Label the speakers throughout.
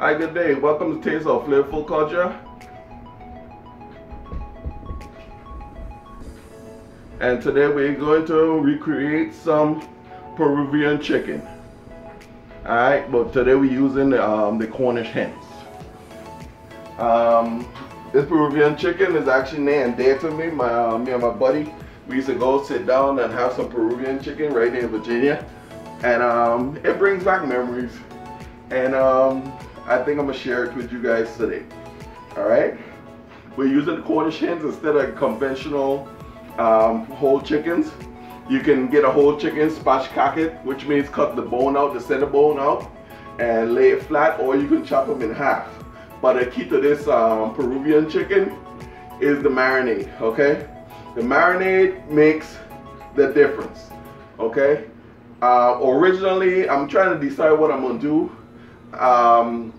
Speaker 1: Hi, good day. Welcome to Taste of Flavorful Culture. And today we're going to recreate some Peruvian chicken. Alright, but today we're using the, um, the Cornish hens. Um, this Peruvian chicken is actually named dear to me. My, uh, me and my buddy, we used to go sit down and have some Peruvian chicken right in Virginia. And um, it brings back memories. And um, I think I'm gonna share it with you guys today. Alright? We're using Cornish hens instead of conventional um, whole chickens. You can get a whole chicken, spatchcock it, which means cut the bone out, the center bone out, and lay it flat, or you can chop them in half. But the key to this um, Peruvian chicken is the marinade, okay? The marinade makes the difference, okay? Uh, originally, I'm trying to decide what I'm gonna do. Um,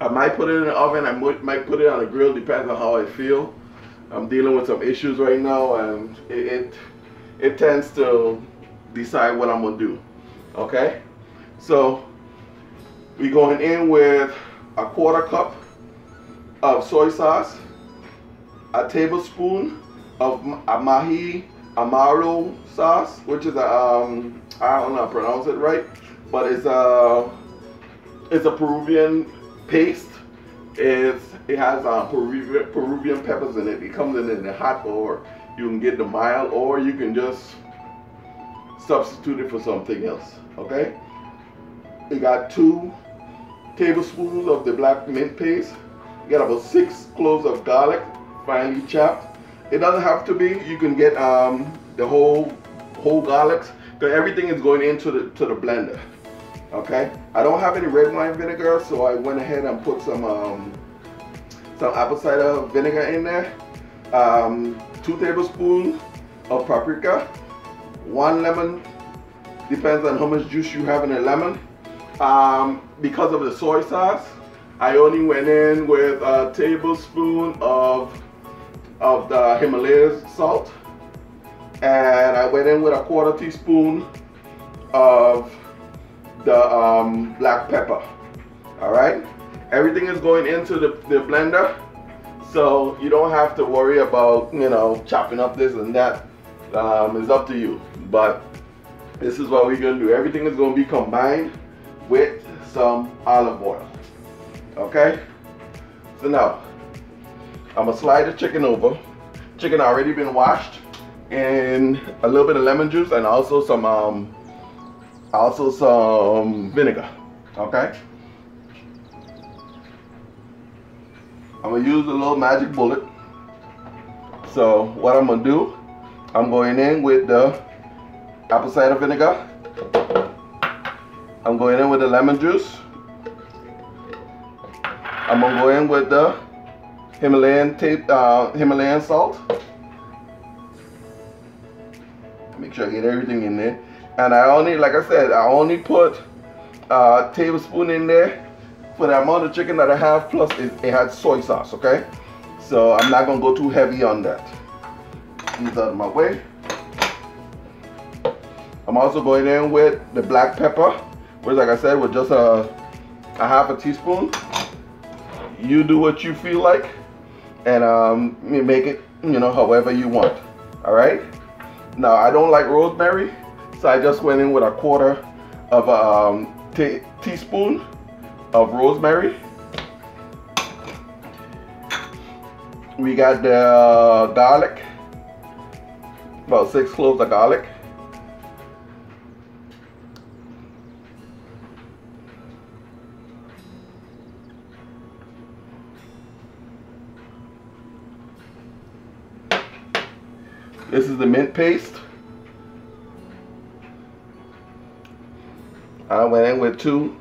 Speaker 1: I might put it in the oven, I might put it on the grill, depends on how I feel. I'm dealing with some issues right now and it, it, it tends to decide what I'm gonna do, okay? So, we're going in with a quarter cup of soy sauce, a tablespoon of mahi amaro sauce, which is a um, I don't know how to pronounce it right, but it's a it's a Peruvian paste. It's it has uh, Peruvian Peruvian peppers in it. It comes in in the hot, or you can get the mild, or you can just substitute it for something else. Okay. We got two tablespoons of the black mint paste. You got about six cloves of garlic, finely chopped. It doesn't have to be. You can get um, the whole whole garlics because everything is going into the to the blender. Okay. I don't have any red wine vinegar, so I went ahead and put some um, some apple cider vinegar in there. Um, two tablespoons of paprika, one lemon. Depends on how much juice you have in a lemon. Um, because of the soy sauce, I only went in with a tablespoon of, of the Himalayas salt. And I went in with a quarter teaspoon of the um, black pepper. All right. Everything is going into the, the blender. So you don't have to worry about, you know, chopping up this and that. Um, it's up to you. But this is what we're to do. Everything is to be combined with some olive oil. Okay? So now, I'm gonna slide the chicken over. Chicken already been washed and a little bit of lemon juice and also some um, also some vinegar. Okay? I'm gonna use a little magic bullet. So what I'm gonna do, I'm going in with the apple cider vinegar I'm going in with the lemon juice. I'm gonna go in with the Himalayan tape, uh, Himalayan salt. Make sure I get everything in there. And I only, like I said, I only put a tablespoon in there for the amount of chicken that I have. Plus, it, it had soy sauce. Okay, so I'm not gonna go too heavy on that. These out of my way. I'm also going in with the black pepper which like I said with just a, a half a teaspoon you do what you feel like and um, make it you know however you want all right now I don't like rosemary so I just went in with a quarter of a um, teaspoon of rosemary we got the uh, garlic about six cloves of garlic This is the mint paste. I went in with two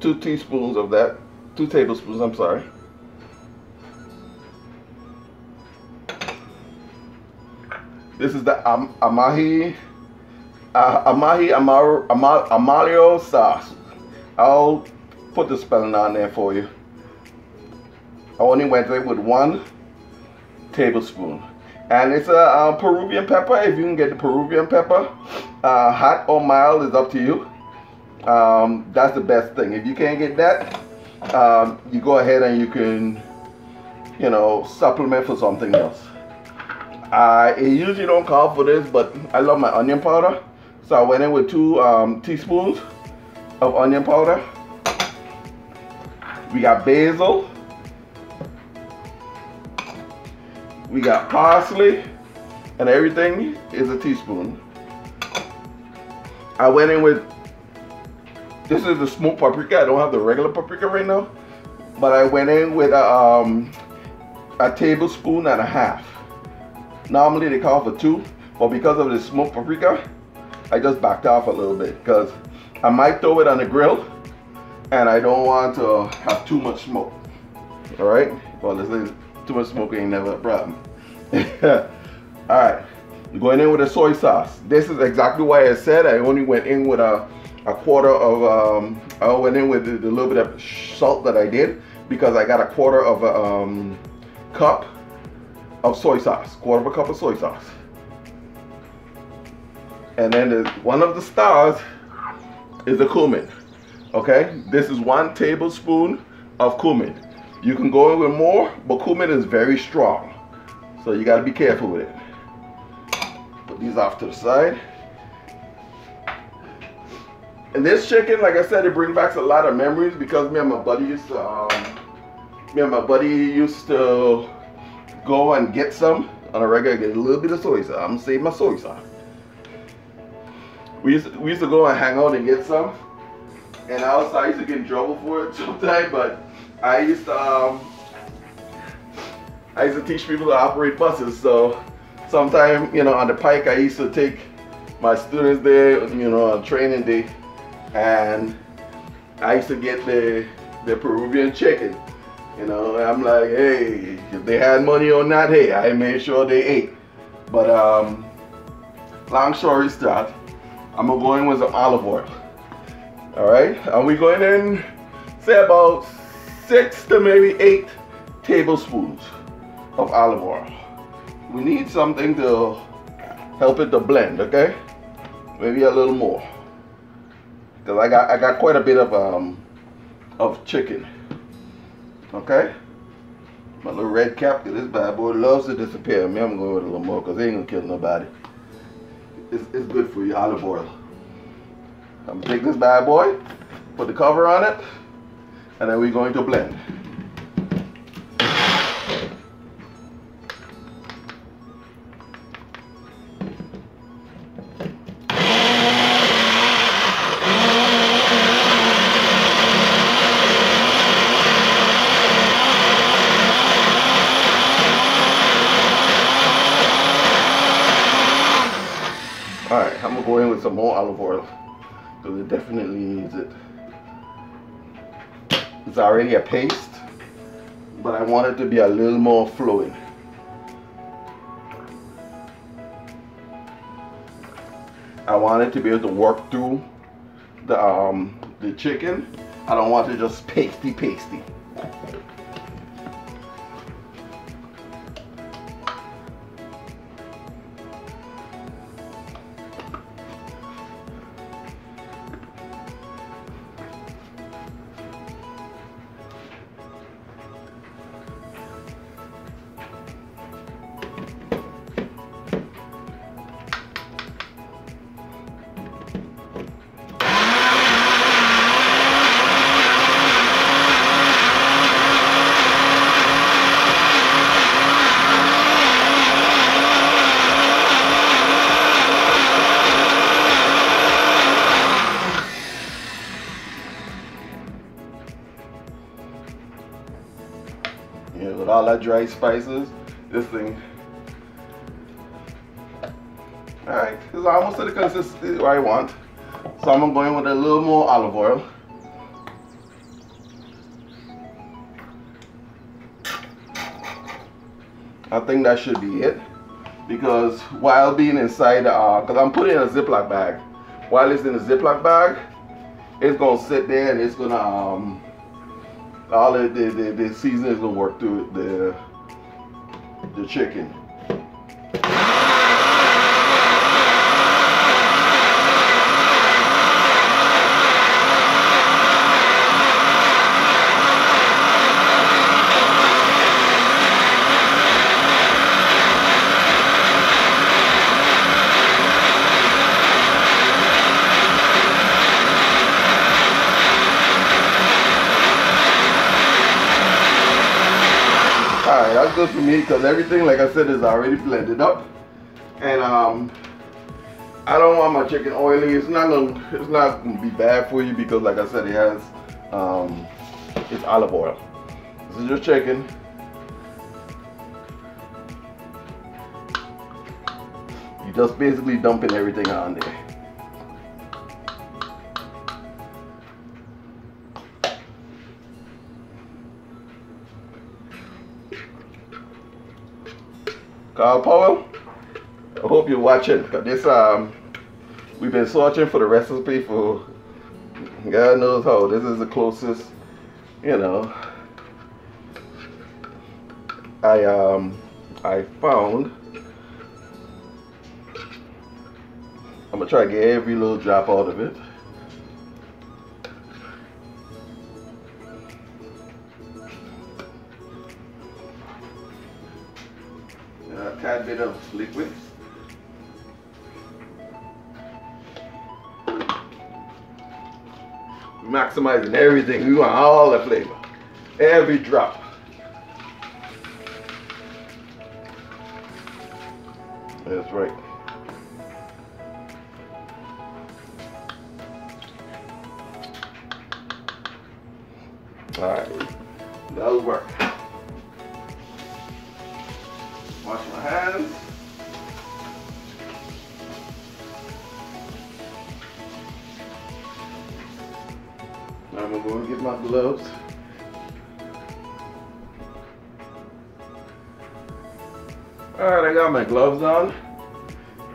Speaker 1: two teaspoons of that, two tablespoons, I'm sorry. This is the um, Amahi uh, Amahi Amar, Amalio sauce. I'll put the spelling on there for you. I only went in with one tablespoon. And it's a uh, Peruvian pepper. If you can get the Peruvian pepper, uh, hot or mild is up to you. Um, that's the best thing. If you can't get that, um, you go ahead and you can, you know, supplement for something else. I usually don't call for this, but I love my onion powder. So I went in with two um, teaspoons of onion powder. We got basil. We got parsley and everything is a teaspoon. I went in with, this is the smoked paprika. I don't have the regular paprika right now. But I went in with a, um, a tablespoon and a half. Normally they call for two, but because of the smoked paprika, I just backed off a little bit because I might throw it on the grill and I don't want to have too much smoke. All right, well, is too much smoke ain't never a problem. All right, going in with the soy sauce. This is exactly why I said I only went in with a, a quarter of, um, I went in with a, little bit of salt that I did because I got a quarter of a um, cup of soy sauce, quarter of a cup of soy sauce. And then the, one of the stars is the cumin. Okay, this is one tablespoon of cumin. You can go in with more, but cumin is very strong. So you gotta be careful with it put these off to the side. And this chicken, like I said, it brings back a lot of memories because me and my buddy used to, um, me and my buddy used to go and get some on a regular, get a little bit of soy sauce. I'm gonna save my soy sauce. We used, to, we used to go and hang out and get some. And I, was, I used to get in trouble for it sometimes, but I used to, um, I used to teach people to operate buses. So Sometimes, you know, on the pike, I used to take my students there, you know, on training day, and I used to get the, the Peruvian chicken. You know, I'm like, hey, if they had money or not, hey, I made sure they ate. But um, long story short, I'm gonna go with some olive oil. All right, and we going in, say about six to maybe eight tablespoons of olive oil we need something to help it to blend, okay? Maybe a little more. Cause I got I got quite a bit of um of chicken. Okay? My little red cap, this bad boy loves to disappear. Me, I'm going with a little more because they ain't gonna kill nobody. It's, it's good for you, olive oil. I'm gonna take this bad boy, put the cover on it, and then we're going to blend. Alright, I'm gonna go in with some more olive oil because it definitely needs it. It's already a paste, but I want it to be a little more flowing. I want it to be able to work through the um, the chicken. I don't want it just pasty pasty. Dry spices. This thing. Alright, it's almost to the consistency I want. So I'm going with a little more olive oil. I think that should be it. Because while being inside, because uh, I'm putting in a Ziploc bag. While it's in a Ziploc bag, it's to sit there and it's to um, all the, the, the, the seasoning is gonna work through the the chicken. that's good for me because everything, like I said, is already blended up. And um, I don't want my chicken oily. It's not gonna, it's not gonna be bad for you because, like I said, it has, um, it's olive oil. This is your chicken. You just basically dumping everything on there. Carl Powell, I hope you're watching. Cause this um, we've been searching for the recipe for God knows how. This is the closest, you know. I um, I found. I'm gonna try to get every little drop out of it. Bit of liquid. Maximizing everything. We want all the flavor. Every drop. That's right. All right, that'll work. Gloves. Alright, I got my gloves on.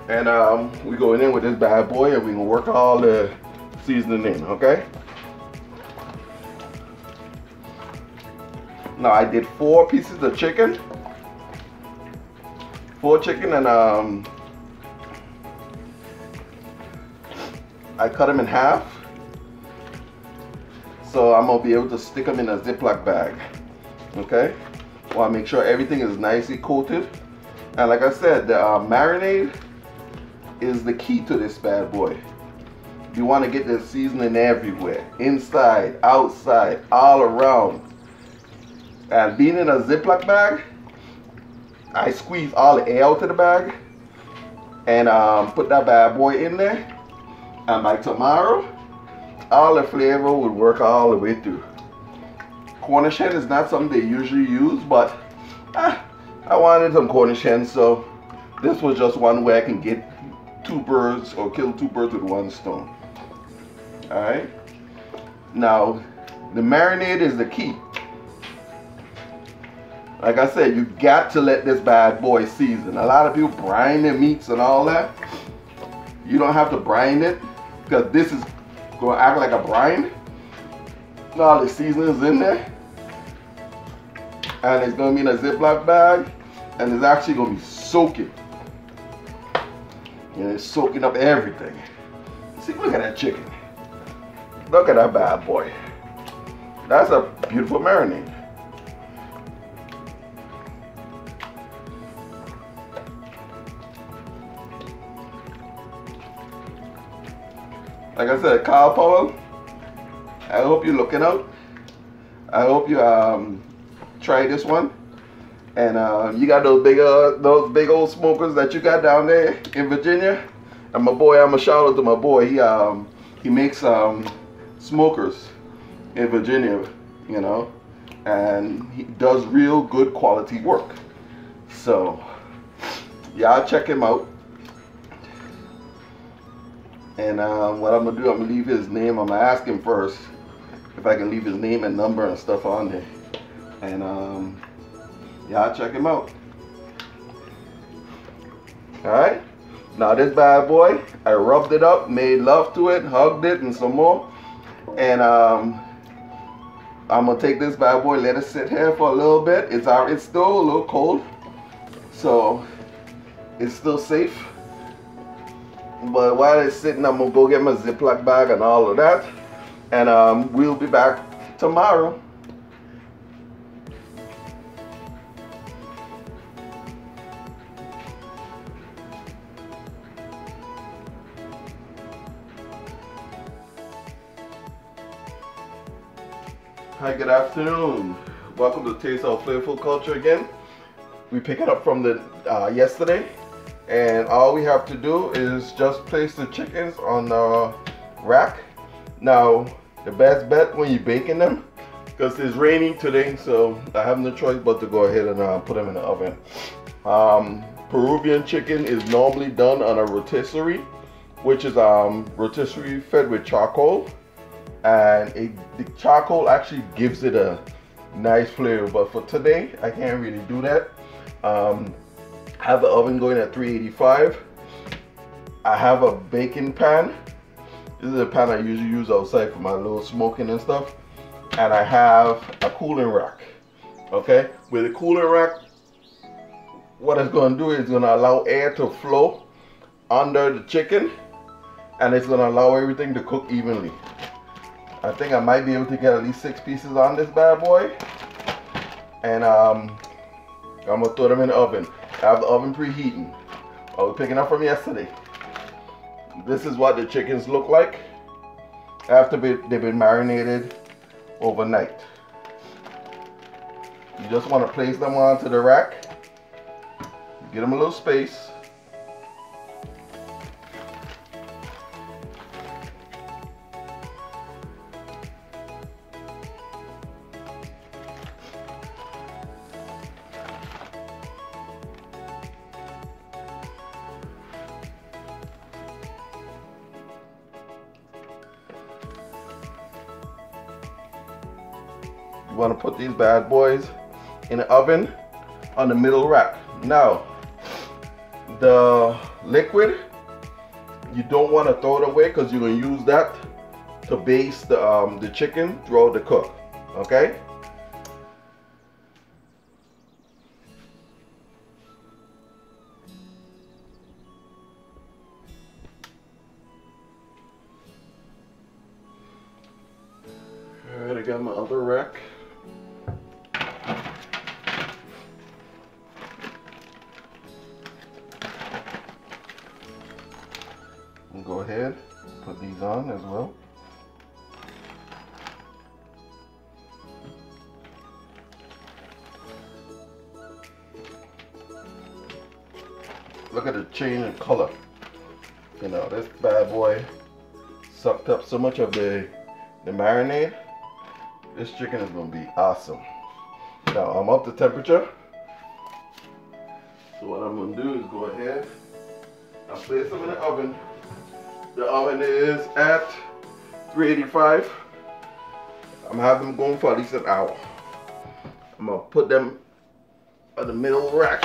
Speaker 1: And um, we going in with this bad boy and we gonna work all the seasoning in, okay? Now I did four pieces of chicken four chicken and um, I cut them in half. So I'm gonna be able to stick them in a Ziploc bag. Okay? To make sure everything is nicely coated. And like I said, the uh, marinade is the key to this bad boy. You want to get the seasoning everywhere, inside, outside, all around. And being in a Ziploc bag, I squeeze all the air out of the bag and um, put that bad boy in there. And by tomorrow, all the flavor would work all the way through. Cornish hen is not something they usually use, but ah, I wanted some Cornish hen, so this was just one way I can get two birds or kill two birds with one stone. All right. Now, the marinade is the key. Like I said, you got to let this bad boy season. A lot of people brine their meats and all that. You don't have to brine it because this is to act like a brine. All the seasonings in there. And it's to be in a Ziploc bag. And it's actually to be soaking. And it's soaking up everything. See, look at that chicken. Look at that bad boy. That's a beautiful marinade. Like I said, Carl Powell, I hope you're looking out. I hope you um, try this one. And uh, you got those big, uh, those big old smokers that you got down there in Virginia. And my boy, I'm a shout out to my boy. He um, he makes um, smokers in Virginia, you know, and he does real good quality work. So, y'all check him out. And uh, what I'm gonna do, I'm gonna leave his name. I'm gonna ask him first if I can leave his name and number and stuff on there. And um, y'all check him out. All right. Now this bad boy, I rubbed it up, made love to it, hugged it, and some more. And um, I'm gonna take this bad boy, let it sit here for a little bit. It's our it's still a little cold, so it's still safe. But while it's sitting, I'm gonna go get my Ziploc bag and all of that. And um, we'll be back tomorrow. Hi, good afternoon. Welcome to Taste of Flavorful Culture again. we pick it up from the uh, yesterday and all we have to do is just place the chickens on the rack. Now the best bet when you're baking them because it's raining today so I have no choice but to go ahead and uh, put them in the oven. Um, Peruvian chicken is normally done on a rotisserie which is um, rotisserie fed with charcoal. And it, the charcoal actually gives it a nice flavor. But for today I can't really do that. Um, I have the oven going at 385 I have a baking pan. This is a pan I usually use outside for my little smoking and stuff. And I have a cooling rack okay? With the cooling rack what it's to do is to allow air to flow under the chicken and it's to allow everything to cook evenly. I think I might be able to get at least six pieces on this bad boy. And um, I'm gonna throw them in the oven. Have the oven preheating. I was picking up from yesterday. This is what the chickens look like after they've been marinated overnight. You just want to place them onto the rack. Get them a little space. These bad boys in the oven on the middle rack. Now, the liquid, you don't want to throw it away because you're going to use that to baste the, um, the chicken throughout the cook. Okay? Much of the, the marinade. This chicken is gonna be awesome. Now I'm up to temperature. So what I'm gonna do is go ahead and place them in the oven the oven is at 385. I'm having them going for at least an hour. I'm gonna put them on the middle rack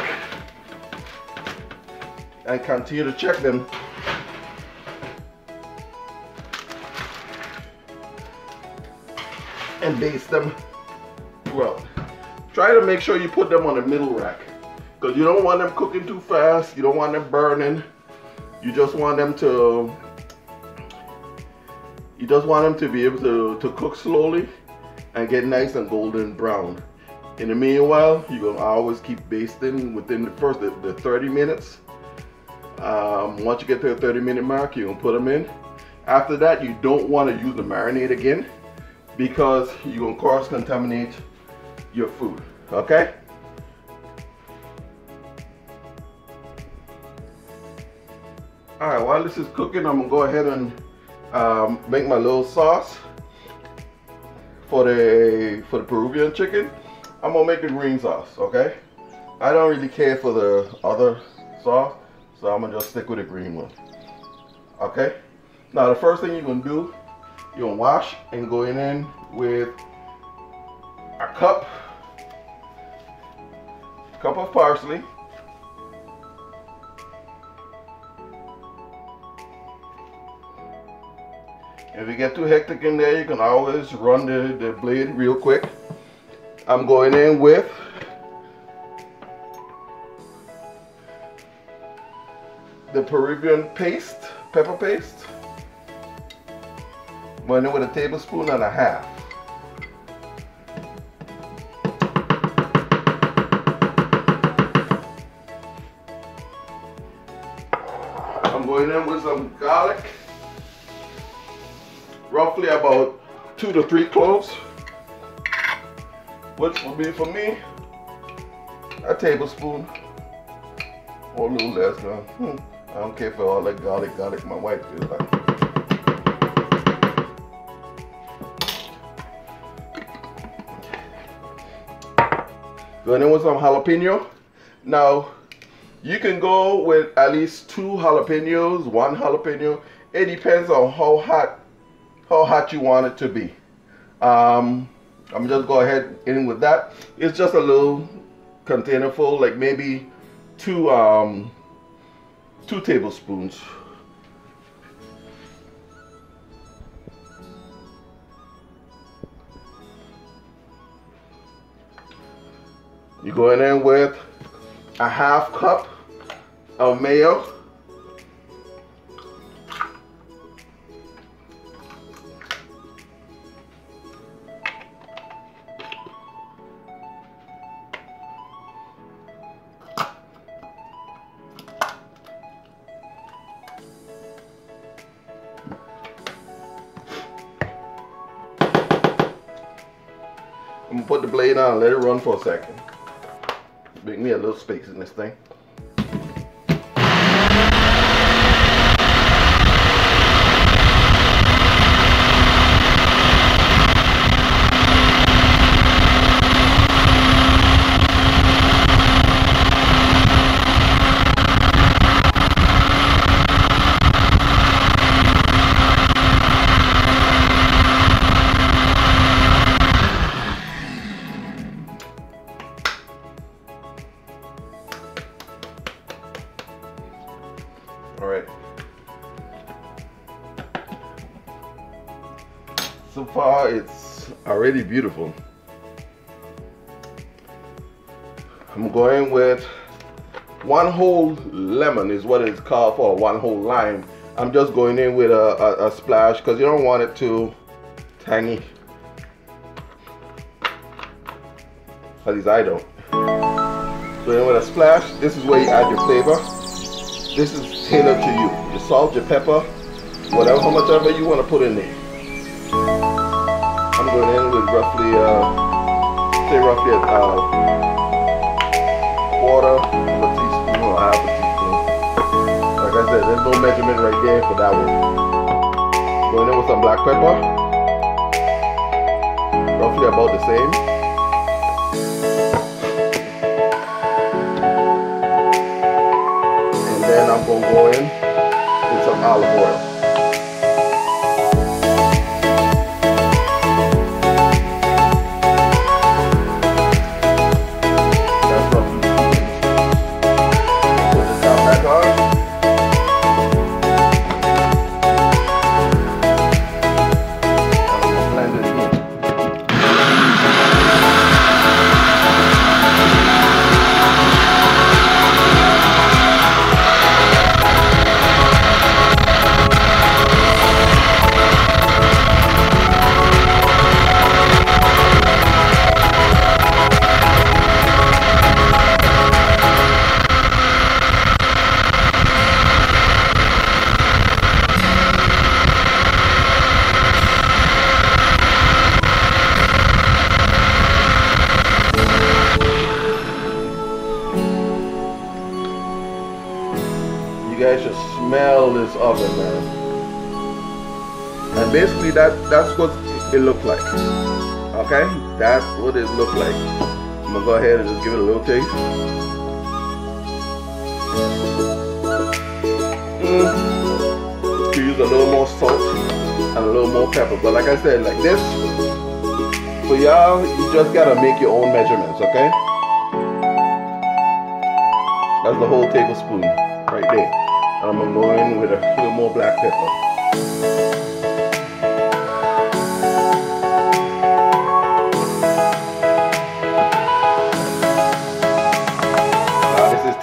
Speaker 1: and continue to check them. And baste them well. Try to make sure you put them on the middle rack because you don't want them cooking too fast. You don't want them burning. You just want them to you just want them to be able to, to cook slowly and get nice and golden brown. In the meanwhile, you're gonna always keep basting within the first the, the 30 minutes. Um, once you get to the 30 minute mark, you're gonna put them in. After that, you don't want to use the marinade again because you're gonna cross contaminate your food. Okay? All right, while this is cooking, I'm gonna go ahead and um, make my little sauce for the for the Peruvian chicken. I'm gonna make the green sauce, okay? I don't really care for the other sauce, so I'm gonna just stick with the green one. Okay? Now the first thing you're gonna do, you're gonna wash and go in with a cup, cup of parsley, If you get too hectic in there, you can always run the, the blade real quick. I'm going in with the Peruvian paste, pepper paste. Going in with a tablespoon and a half. I'm going in with some garlic roughly about two to three cloves, which will be for me a tablespoon or a little less. Uh, hmm. I don't care for all that garlic, garlic my wife feels like. Going in with some jalapeno. Now, you can go with at least two jalapenos, one jalapeno. It depends on how hot, how hot you want it to be. Um, I'm just go ahead in with that. It's just a little container full, like maybe two um, two tablespoons. You're going in with a half cup of mayo. I'm gonna put the blade on let it run for a second. Make me a little space in this thing. Already beautiful. I'm going with one whole lemon is what it's called for, one whole lime. I'm just going in with a, a, a splash because you don't want it too tangy. At least I don't. So in with a splash, this is where you add your flavor. This is tailored to you. Your salt, your pepper, whatever, how much ever you want to put in there. Roughly, uh, say roughly a uh, quarter of a teaspoon or half a teaspoon. Like I said, there's no measurement right there for that one. Going in with some black pepper, roughly about the same. And then I'm gonna go in with some olive oil. That's what it looked like. Okay? That's what it looked like. I'm gonna go ahead and just give it a little taste. Mm. To use a little more salt and a little more pepper. But like I said, like this, for y'all, you just gotta make your own measurements, okay? That's the whole tablespoon right there. And I'm gonna go in with a little more black pepper.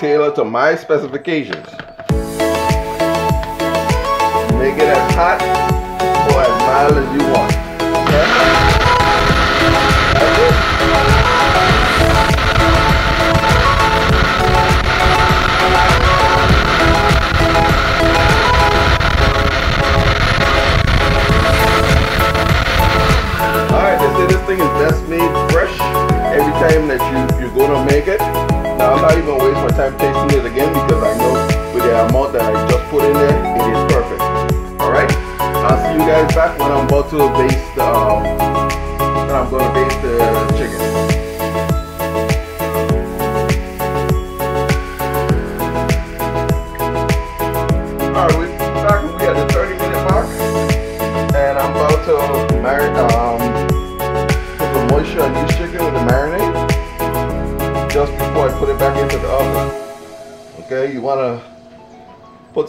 Speaker 1: Tailored to my specifications. Make it as hot or as mild as you want. Alright, they say this thing is best made fresh every time that you, you're gonna make it. Now I'm not even waste my time tasting it again because I know with the amount that I just put in there, it is perfect. Alright, I'll see you guys back when I'm about to base the um,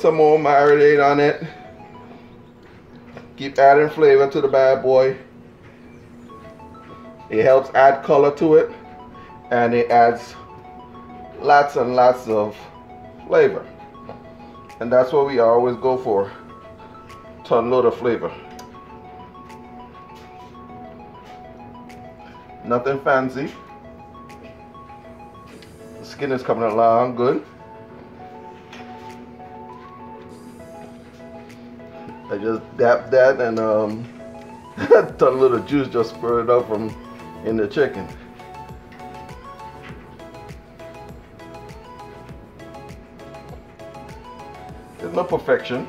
Speaker 1: some more marinade on it. Keep adding flavor to the bad boy. It helps add color to it and it adds lots and lots of flavor. And that's what we always go for. Ton load of flavor. Nothing fancy. The skin is coming along good. I just dap that and um, ton little juice just spurted up from in the chicken. There's no perfection.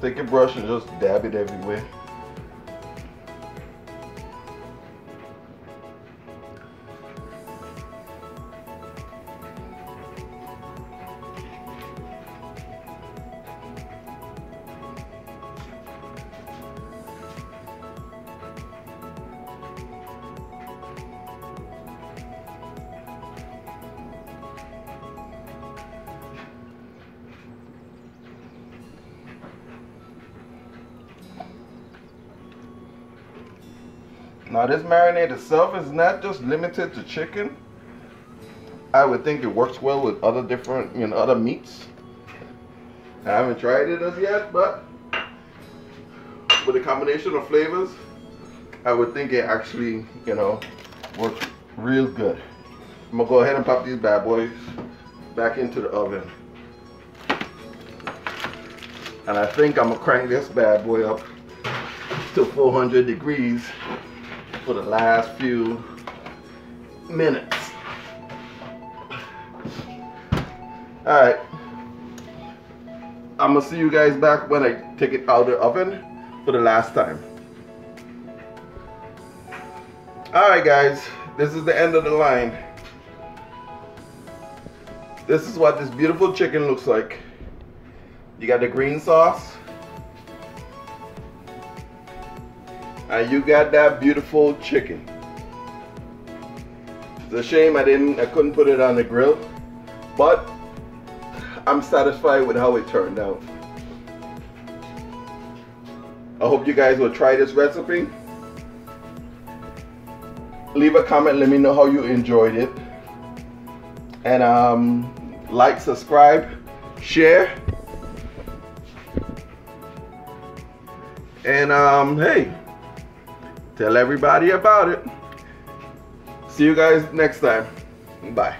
Speaker 1: Take a brush and just dab it everywhere. Marinade itself is not just limited to chicken. I would think it works well with other different, you know, other meats. I haven't tried it as yet, but with a combination of flavors, I would think it actually, you know, works real good. I'm gonna go ahead and pop these bad boys back into the oven. And I think I'm gonna crank this bad boy up to 400 degrees for the last few minutes. All right. I'm gonna see you guys back when I take it out of the oven for the last time. All right, guys, this is the end of the line. This is what this beautiful chicken looks like. You got the green sauce. And you got that beautiful chicken. It's a shame I didn't, I couldn't put it on the grill, but I'm satisfied with how it turned out. I hope you guys will try this recipe. Leave a comment, let me know how you enjoyed it. And um, like, subscribe, share. And um, hey, Tell everybody about it. See you guys next time. Bye.